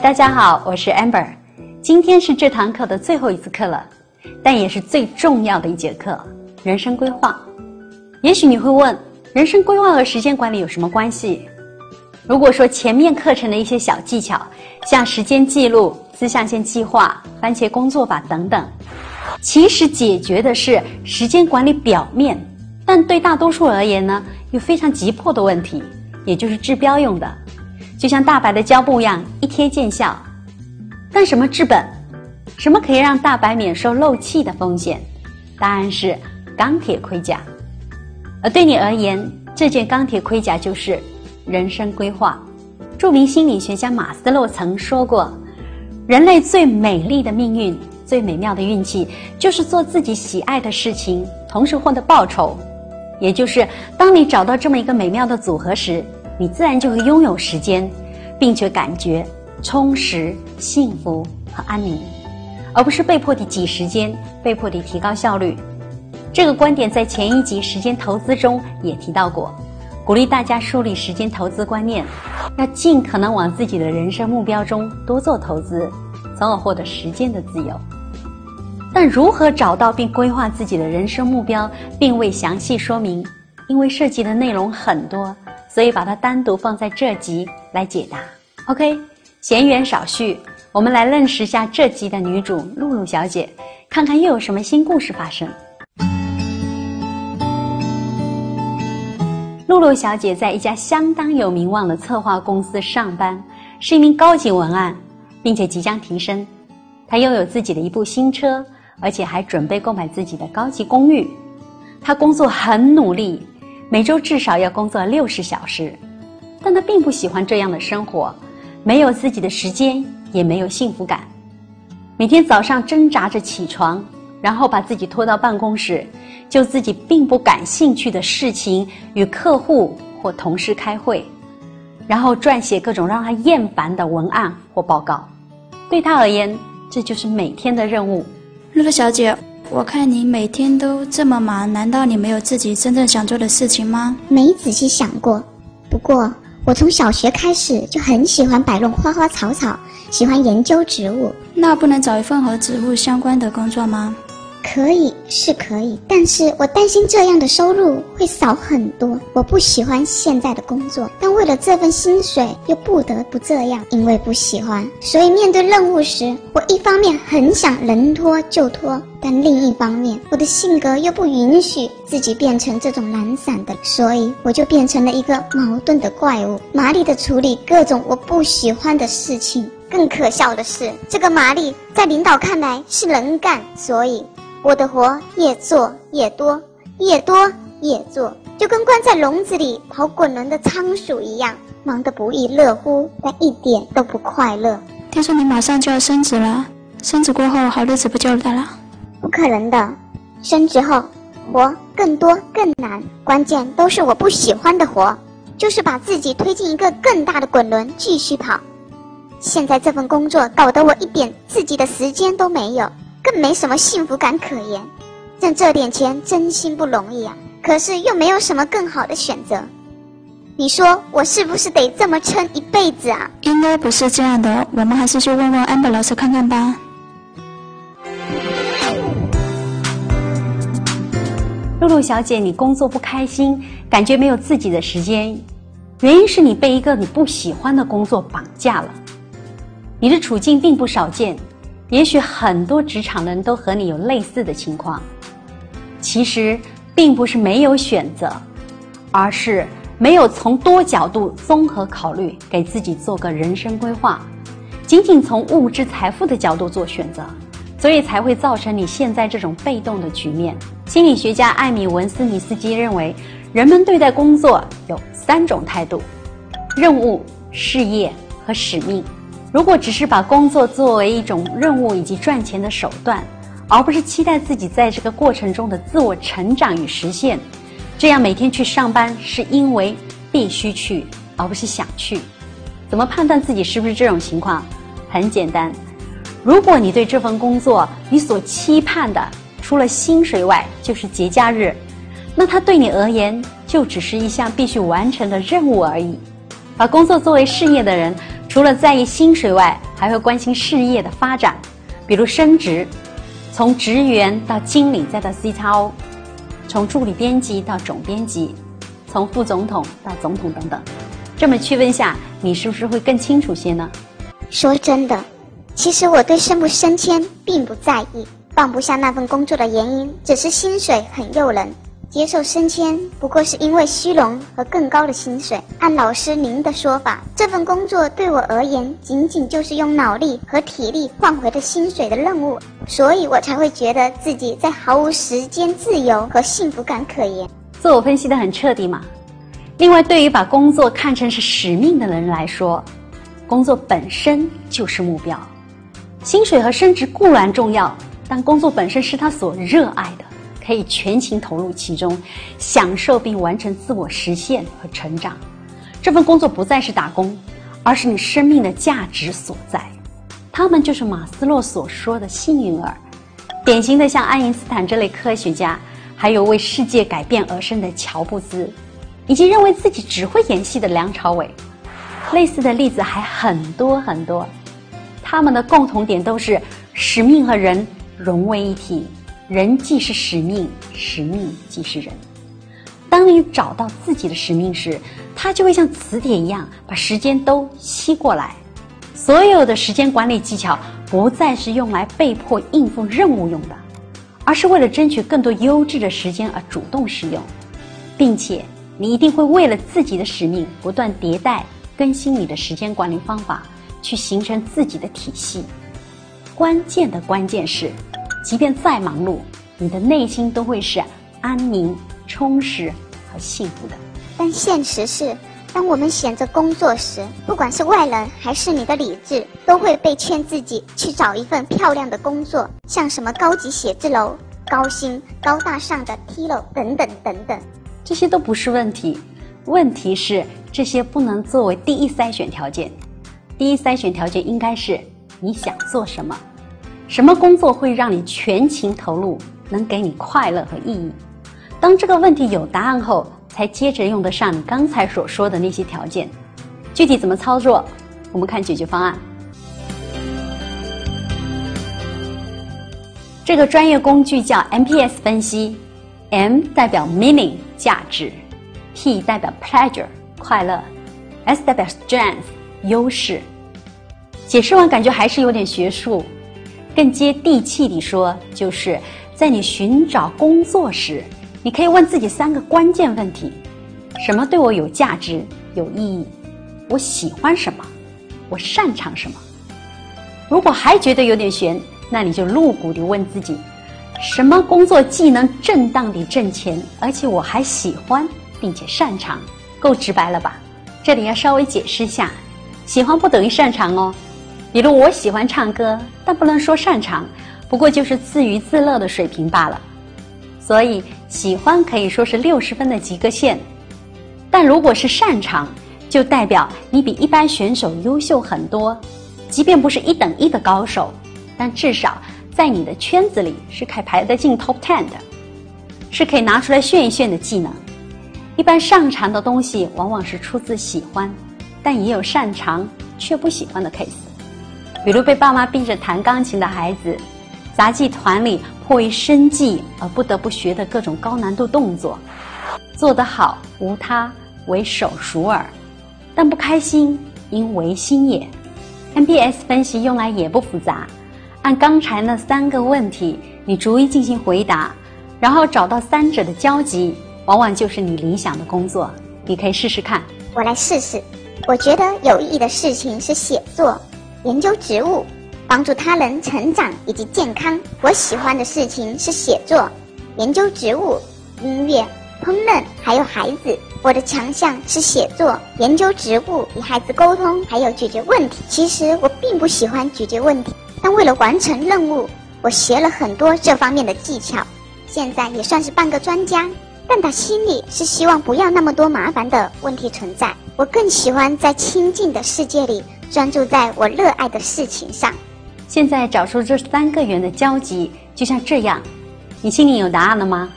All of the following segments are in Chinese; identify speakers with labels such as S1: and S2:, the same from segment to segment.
S1: 大家好，我是 Amber。今天是这堂课的最后一次课了，但也是最重要的一节课——人生规划。也许你会问，人生规划和时间管理有什么关系？如果说前面课程的一些小技巧，像时间记录、四象限计划、番茄工作法等等，其实解决的是时间管理表面，但对大多数而言呢，有非常急迫的问题，也就是治标用的。就像大白的胶布一样，一贴见效。但什么治本？什么可以让大白免受漏气的风险？答案是钢铁盔甲。而对你而言，这件钢铁盔甲就是人生规划。著名心理学家马斯洛曾说过：“人类最美丽的命运、最美妙的运气，就是做自己喜爱的事情，同时获得报酬。也就是当你找到这么一个美妙的组合时。”你自然就会拥有时间，并且感觉充实、幸福和安宁，而不是被迫地挤时间、被迫地提高效率。这个观点在前一集时间投资中也提到过，鼓励大家树立时间投资观念，要尽可能往自己的人生目标中多做投资，从而获得时间的自由。但如何找到并规划自己的人生目标，并未详细说明，因为涉及的内容很多。所以把它单独放在这集来解答。OK，闲言少叙，我们来认识一下这集的女主露露小姐，看看又有什么新故事发生。露露小姐在一家相当有名望的策划公司上班，是一名高级文案，并且即将提升。她拥有自己的一部新车，而且还准备购买自己的高级公寓。她工作很努力。每周至少要工作六十小时，但他并不喜欢这样的生活，没有自己的时间，也没有幸福感。每天早上挣扎着起床，然后把自己拖到办公室，就自己并不感兴趣的事情与客户或同事开会，然后撰写各种让他厌烦的文案或报告。对他而言，这就是每天的任务。
S2: 露露小姐。我看你每天都这么忙，难道你没有自己真正想做的事情吗？
S3: 没仔细想过。不过我从小学开始就很喜欢摆弄花花草草，喜欢研究植物。
S2: 那不能找一份和植物相关的工作吗？
S3: 可以是可以，但是我担心这样的收入会少很多。我不喜欢现在的工作，但为了这份薪水又不得不这样，因为不喜欢。所以面对任务时，我一方面很想能拖就拖，但另一方面我的性格又不允许自己变成这种懒散的，所以我就变成了一个矛盾的怪物，麻利的处理各种我不喜欢的事情。更可笑的是，这个麻利在领导看来是能干，所以。我的活越做越多，越多越做，就跟关在笼子里跑滚轮的仓鼠一样，忙得不亦乐乎，但一点都不快乐。
S2: 听说你马上就要升职了，升职过后好日子不就来了？
S3: 不可能的，升职后活更多更难，关键都是我不喜欢的活，就是把自己推进一个更大的滚轮继续跑。现在这份工作搞得我一点自己的时间都没有。更没什么幸福感可言，挣这点钱真心不容易啊！可是又没有什么更好的选择，你说我是不是得这么撑一辈子啊？
S2: 应该不是这样的，我们还是去问问安德老师看看吧。
S1: 露露小姐，你工作不开心，感觉没有自己的时间，原因是你被一个你不喜欢的工作绑架了。你的处境并不少见。也许很多职场人都和你有类似的情况，其实并不是没有选择，而是没有从多角度综合考虑，给自己做个人生规划，仅仅从物质财富的角度做选择，所以才会造成你现在这种被动的局面。心理学家艾米文斯尼斯基认为，人们对待工作有三种态度：任务、事业和使命。如果只是把工作作为一种任务以及赚钱的手段，而不是期待自己在这个过程中的自我成长与实现，这样每天去上班是因为必须去，而不是想去。怎么判断自己是不是这种情况？很简单，如果你对这份工作你所期盼的除了薪水外就是节假日，那它对你而言就只是一项必须完成的任务而已。把工作作为事业的人。除了在意薪水外，还会关心事业的发展，比如升职，从职员到经理再到 CTO，从助理编辑到总编辑，从副总统到总统等等。这么区分下，你是不是会更清楚些呢？
S3: 说真的，其实我对升不升迁并不在意，放不下那份工作的原因只是薪水很诱人。接受升迁不过是因为虚荣和更高的薪水。按老师您的说法，这份工作对我而言仅仅就是用脑力和体力换回的薪水的任务，所以我才会觉得自己在毫无时间自由和幸福感可言。
S1: 自我分析的很彻底嘛。另外，对于把工作看成是使命的人来说，工作本身就是目标。薪水和升职固然重要，但工作本身是他所热爱的。可以全情投入其中，享受并完成自我实现和成长。这份工作不再是打工，而是你生命的价值所在。他们就是马斯洛所说的幸运儿，典型的像爱因斯坦这类科学家，还有为世界改变而生的乔布斯，以及认为自己只会演戏的梁朝伟。类似的例子还很多很多。他们的共同点都是使命和人融为一体。人既是使命，使命即是人。当你找到自己的使命时，它就会像磁铁一样把时间都吸过来。所有的时间管理技巧不再是用来被迫应付任务用的，而是为了争取更多优质的时间而主动使用，并且你一定会为了自己的使命不断迭代更新你的时间管理方法，去形成自己的体系。关键的关键是。即便再忙碌，你的内心都会是安宁、充实和幸福的。
S3: 但现实是，当我们选择工作时，不管是外人还是你的理智，都会被劝自己去找一份漂亮的工作，像什么高级写字楼、高薪、高大上的梯楼等等等等。
S1: 这些都不是问题，问题是这些不能作为第一筛选条件。第一筛选条件应该是你想做什么。什么工作会让你全情投入，能给你快乐和意义？当这个问题有答案后，才接着用得上你刚才所说的那些条件。具体怎么操作？我们看解决方案。这个专业工具叫 MPS 分析，M 代表 meaning 价值，P 代表 pleasure 快乐，S 代表 strength 优势。解释完感觉还是有点学术。更接地气地说，就是在你寻找工作时，你可以问自己三个关键问题：什么对我有价值、有意义？我喜欢什么？我擅长什么？如果还觉得有点悬，那你就露骨地问自己：什么工作既能正当地挣钱，而且我还喜欢并且擅长？够直白了吧？这里要稍微解释一下，喜欢不等于擅长哦。比如我喜欢唱歌，但不能说擅长，不过就是自娱自乐的水平罢了。所以喜欢可以说是六十分的及格线，但如果是擅长，就代表你比一般选手优秀很多。即便不是一等一的高手，但至少在你的圈子里是可以排得进 top ten 的，是可以拿出来炫一炫的技能。一般擅长的东西往往是出自喜欢，但也有擅长却不喜欢的 case。比如被爸妈逼着弹钢琴的孩子，杂技团里迫于生计而不得不学的各种高难度动作，做得好无他，为手熟耳，但不开心因为心也。NPS 分析用来也不复杂，按刚才那三个问题，你逐一进行回答，然后找到三者的交集，往往就是你理想的工作。你可以试试看。
S3: 我来试试。我觉得有意义的事情是写作。研究植物，帮助他人成长以及健康。我喜欢的事情是写作、研究植物、音乐、烹饪，还有孩子。我的强项是写作、研究植物、与孩子沟通，还有解决问题。其实我并不喜欢解决问题，但为了完成任务，我学了很多这方面的技巧，现在也算是半个专家。但他心里是希望不要那么多麻烦的问题存在。我更喜欢在清静的世界里。专注在我热爱的事情上。
S1: 现在找出这三个圆的交集，就像这样。你心里有答案了吗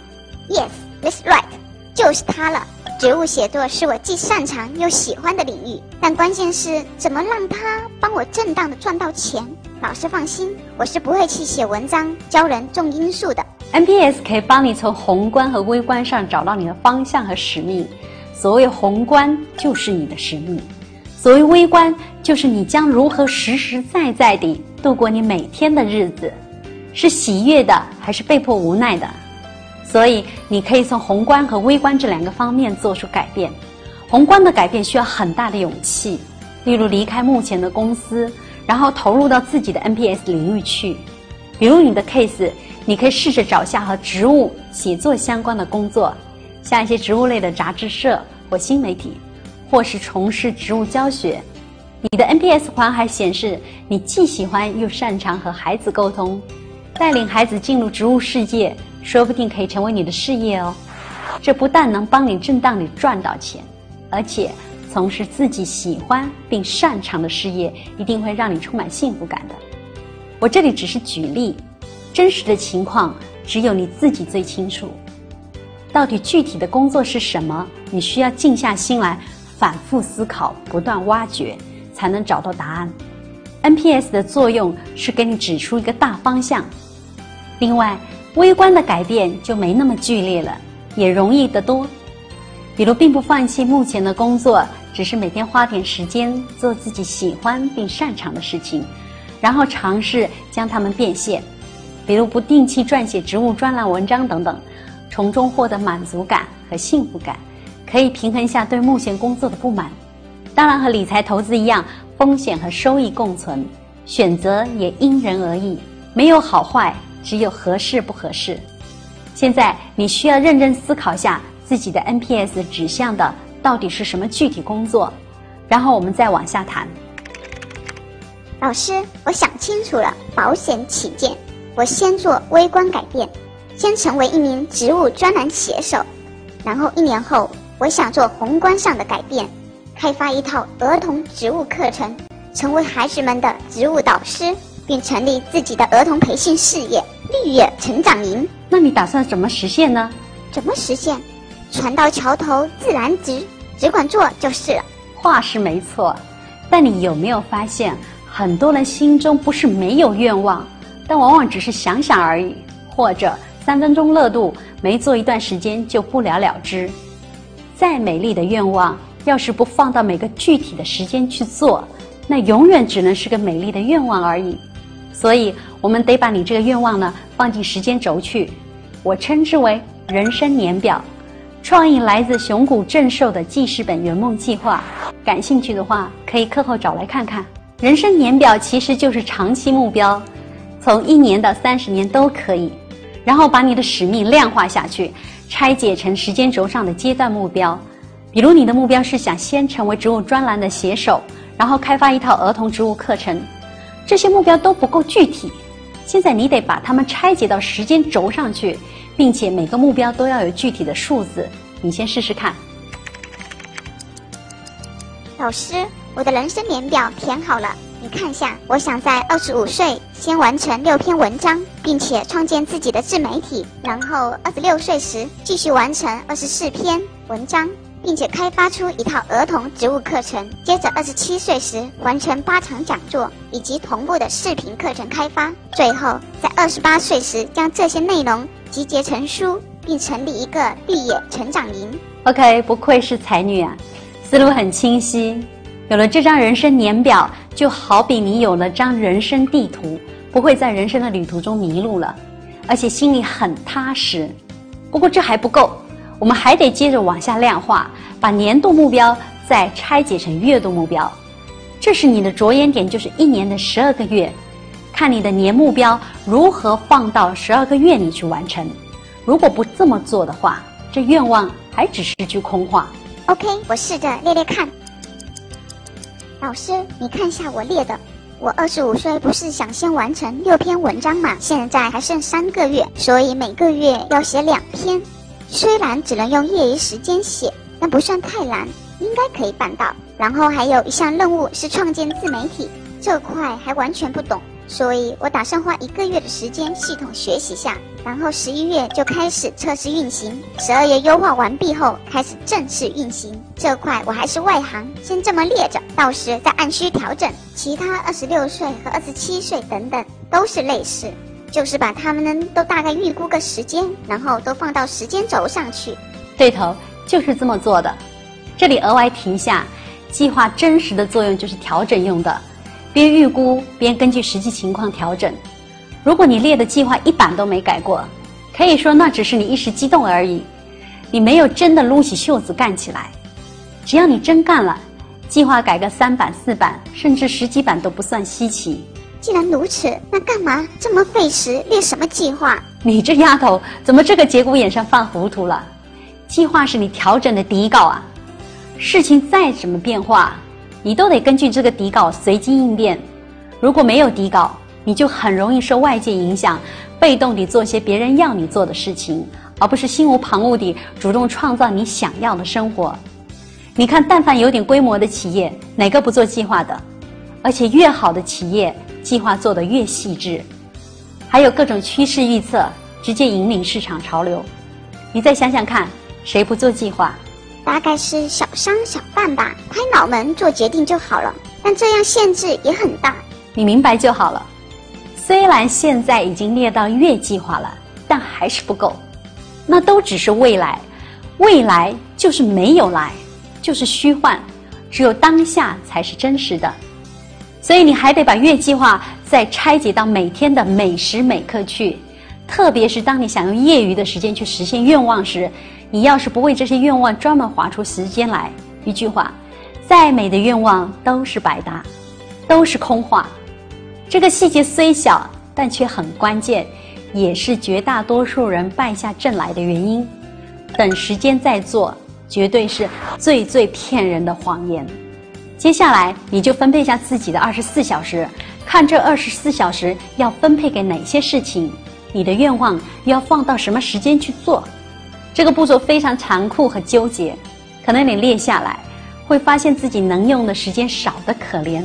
S3: ？Yes, that's right，就是它了。植物写作是我既擅长又喜欢的领域，但关键是怎么让它帮我正当的赚到钱。老师放心，我是不会去写文章教人种罂粟的。
S1: NPS 可以帮你从宏观和微观上找到你的方向和使命。所谓宏观，就是你的使命；所谓微观，就是你将如何实实在在地度过你每天的日子，是喜悦的还是被迫无奈的？所以，你可以从宏观和微观这两个方面做出改变。宏观的改变需要很大的勇气，例如离开目前的公司，然后投入到自己的 NPS 领域去。比如你的 case，你可以试着找下和植物写作相关的工作。像一些植物类的杂志社或新媒体，或是从事植物教学，你的 NPS 环还显示你既喜欢又擅长和孩子沟通，带领孩子进入植物世界，说不定可以成为你的事业哦。这不但能帮你正当地赚到钱，而且从事自己喜欢并擅长的事业，一定会让你充满幸福感的。我这里只是举例，真实的情况只有你自己最清楚。到底具体的工作是什么？你需要静下心来，反复思考，不断挖掘，才能找到答案。NPS 的作用是给你指出一个大方向。另外，微观的改变就没那么剧烈了，也容易得多。比如，并不放弃目前的工作，只是每天花点时间做自己喜欢并擅长的事情，然后尝试将它们变现。比如，不定期撰写植物专栏文章等等。从中获得满足感和幸福感，可以平衡一下对目前工作的不满。当然，和理财投资一样，风险和收益共存，选择也因人而异，没有好坏，只有合适不合适。现在你需要认真思考下自己的 NPS 指向的到底是什么具体工作，然后我们再往下谈。
S3: 老师，我想清楚了，保险起见，我先做微观改变。先成为一名植物专栏写手，然后一年后，我想做宏观上的改变，开发一套儿童植物课程，成为孩子们的植物导师，并成立自己的儿童培训事业——绿叶成长营。
S1: 那你打算怎么实现呢？
S3: 怎么实现？船到桥头自然直，只管做就是了。
S1: 话是没错，但你有没有发现，很多人心中不是没有愿望，但往往只是想想而已，或者。三分钟热度，没做一段时间就不了了之。再美丽的愿望，要是不放到每个具体的时间去做，那永远只能是个美丽的愿望而已。所以，我们得把你这个愿望呢放进时间轴去。我称之为人生年表。创意来自熊谷正寿的记事本圆梦计划。感兴趣的话，可以课后找来看看。人生年表其实就是长期目标，从一年到三十年都可以。然后把你的使命量化下去，拆解成时间轴上的阶段目标。比如你的目标是想先成为植物专栏的写手，然后开发一套儿童植物课程。这些目标都不够具体，现在你得把它们拆解到时间轴上去，并且每个目标都要有具体的数字。你先试试看。
S3: 老师，我的人生年表填好了。你看一下，我想在二十五岁先完成六篇文章，并且创建自己的自媒体，然后二十六岁时继续完成二十四篇文章，并且开发出一套儿童植物课程，接着二十七岁时完成八场讲座以及同步的视频课程开发，最后在二十八岁时将这些内容集结成书，并成立一个绿野成长营。
S1: OK，不愧是才女啊，思路很清晰。有了这张人生年表，就好比你有了张人生地图，不会在人生的旅途中迷路了，而且心里很踏实。不过这还不够，我们还得接着往下量化，把年度目标再拆解成月度目标。这是你的着眼点，就是一年的十二个月，看你的年目标如何放到十二个月里去完成。如果不这么做的话，这愿望还只是句空话。
S3: OK，我试着列列看。老师，你看一下我列的。我二十五岁不是想先完成六篇文章嘛？现在还剩三个月，所以每个月要写两篇。虽然只能用业余时间写，但不算太难，应该可以办到。然后还有一项任务是创建自媒体，这块还完全不懂，所以我打算花一个月的时间系统学习下，然后十一月就开始测试运行，十二月优化完毕后开始正式运行。这块我还是外行，先这么列着，到时再按需调整。其他二十六岁和二十七岁等等都是类似，就是把他们呢都大概预估个时间，然后都放到时间轴上去。
S1: 对头，就是这么做的。这里额外提一下，计划真实的作用就是调整用的，边预估边根据实际情况调整。如果你列的计划一版都没改过，可以说那只是你一时激动而已，你没有真的撸起袖子干起来。只要你真干了，计划改个三版四版，甚至十几版都不算稀奇。
S3: 既然如此，那干嘛这么费时列什么计划？
S1: 你这丫头怎么这个节骨眼上犯糊涂了？计划是你调整的底稿啊，事情再怎么变化，你都得根据这个底稿随机应变。如果没有底稿，你就很容易受外界影响，被动地做些别人要你做的事情，而不是心无旁骛地主动创造你想要的生活。你看，但凡有点规模的企业，哪个不做计划的？而且越好的企业，计划做得越细致，还有各种趋势预测，直接引领市场潮流。你再想想看。谁不做计划？
S3: 大概是小商小贩吧，拍脑门做决定就好了。但这样限制也很大，
S1: 你明白就好了。虽然现在已经列到月计划了，但还是不够。那都只是未来，未来就是没有来，就是虚幻，只有当下才是真实的。所以你还得把月计划再拆解到每天的每时每刻去，特别是当你想用业余的时间去实现愿望时。你要是不为这些愿望专门划出时间来，一句话，再美的愿望都是白搭，都是空话。这个细节虽小，但却很关键，也是绝大多数人败下阵来的原因。等时间再做，绝对是最最骗人的谎言。接下来，你就分配下自己的二十四小时，看这二十四小时要分配给哪些事情，你的愿望要放到什么时间去做。这个步骤非常残酷和纠结，可能你列下来，会发现自己能用的时间少得可怜。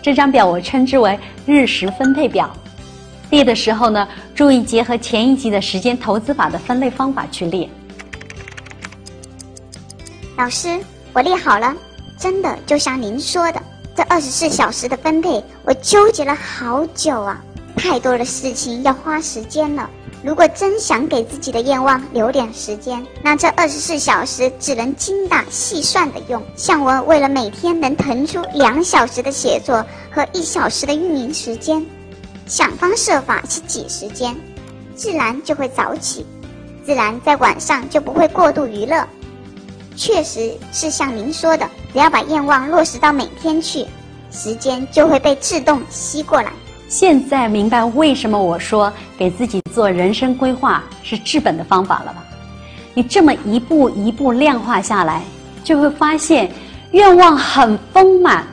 S1: 这张表我称之为日时分配表。列的时候呢，注意结合前一集的时间投资法的分类方法去列。
S3: 老师，我列好了，真的就像您说的，这二十四小时的分配，我纠结了好久啊，太多的事情要花时间了。如果真想给自己的愿望留点时间，那这二十四小时只能精打细算的用。像我为了每天能腾出两小时的写作和一小时的运营时间，想方设法去挤时间，自然就会早起，自然在晚上就不会过度娱乐。确实是像您说的，只要把愿望落实到每天去，时间就会被自动吸过来。
S1: 现在明白为什么我说给自己做人生规划是治本的方法了吧？你这么一步一步量化下来，就会发现愿望很丰满，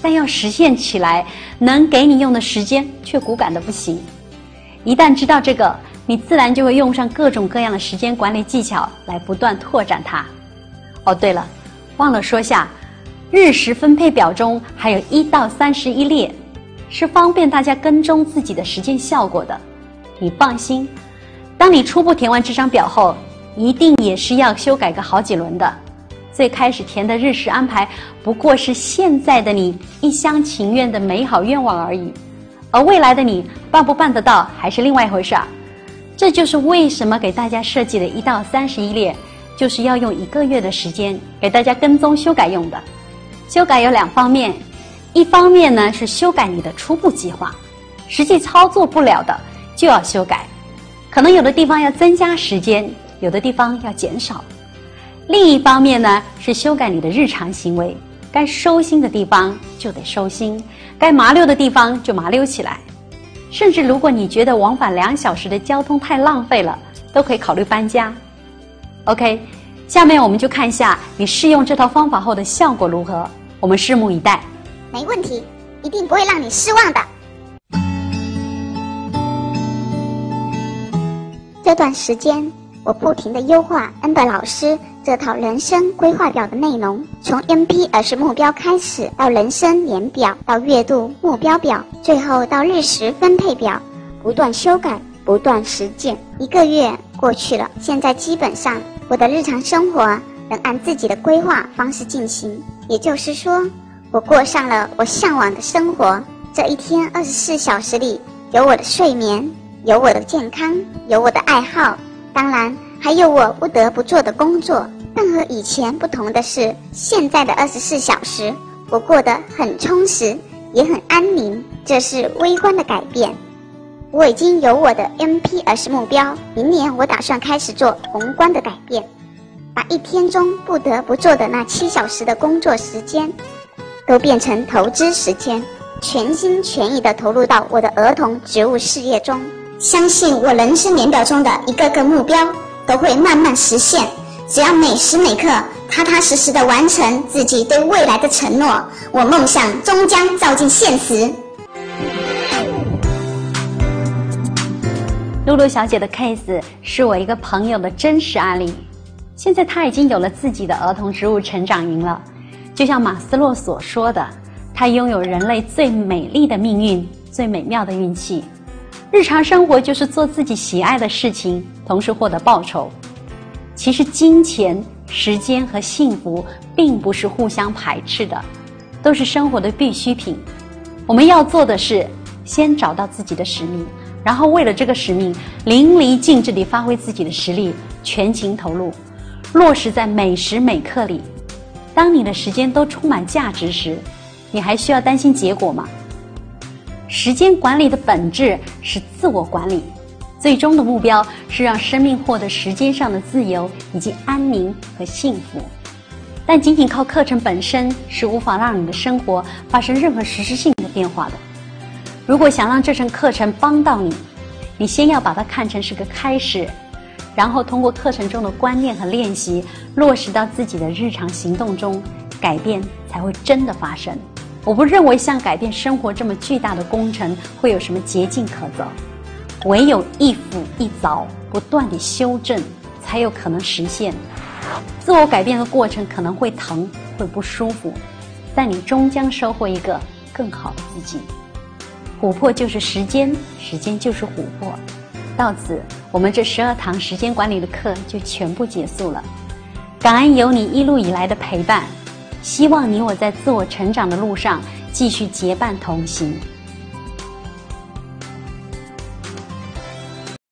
S1: 但要实现起来能给你用的时间却骨感的不行。一旦知道这个，你自然就会用上各种各样的时间管理技巧来不断拓展它。哦，对了，忘了说下，日时分配表中还有一到三十一列。是方便大家跟踪自己的实践效果的，你放心。当你初步填完这张表后，一定也是要修改个好几轮的。最开始填的日时安排，不过是现在的你一厢情愿的美好愿望而已，而未来的你办不办得到，还是另外一回事儿。这就是为什么给大家设计的一到三十一列，就是要用一个月的时间给大家跟踪修改用的。修改有两方面。一方面呢是修改你的初步计划，实际操作不了的就要修改，可能有的地方要增加时间，有的地方要减少。另一方面呢是修改你的日常行为，该收心的地方就得收心，该麻溜的地方就麻溜起来。甚至如果你觉得往返两小时的交通太浪费了，都可以考虑搬家。OK，下面我们就看一下你试用这套方法后的效果如何，我们拭目以待。
S3: 没问题，一定不会让你失望的。这段时间，我不停的优化 amber 老师这套人生规划表的内容，从 MP 而是目标开始，到人生年表，到月度目标表，最后到日时分配表，不断修改，不断实践。一个月过去了，现在基本上我的日常生活能按自己的规划方式进行，也就是说，我过上了我向往的生活。这一天二十四小时里，有我的睡眠，有我的健康，有我的爱好。当然，还有我不得不做的工作。但和以前不同的是，现在的二十四小时，我过得很充实，也很安宁。这是微观的改变。我已经有我的 MPS 目标，明年我打算开始做宏观的改变，把一天中不得不做的那七小时的工作时间，都变成投资时间，全心全意地投入到我的儿童植物事业中。相信我人生年表中的一个个目标都会慢慢实现，只要每时每刻踏踏实实的完成自己对未来的承诺，我梦想终将照进现实。
S1: 露露小姐的 case 是我一个朋友的真实案例，现在她已经有了自己的儿童植物成长营了，就像马斯洛所说的，他拥有人类最美丽的命运，最美妙的运气。日常生活就是做自己喜爱的事情，同时获得报酬。其实，金钱、时间和幸福并不是互相排斥的，都是生活的必需品。我们要做的是，先找到自己的使命，然后为了这个使命，淋漓尽致地发挥自己的实力，全情投入，落实在每时每刻里。当你的时间都充满价值时，你还需要担心结果吗？时间管理的本质是自我管理，最终的目标是让生命获得时间上的自由以及安宁和幸福。但仅仅靠课程本身是无法让你的生活发生任何实质性的变化的。如果想让这程课程帮到你，你先要把它看成是个开始，然后通过课程中的观念和练习落实到自己的日常行动中，改变才会真的发生。我不认为像改变生活这么巨大的工程会有什么捷径可走，唯有一斧一凿，不断地修正，才有可能实现。自我改变的过程可能会疼，会不舒服，但你终将收获一个更好的自己。琥珀就是时间，时间就是琥珀。到此，我们这十二堂时间管理的课就全部结束了。感恩有你一路以来的陪伴。希望你我在自我成长的路上继续结伴同行。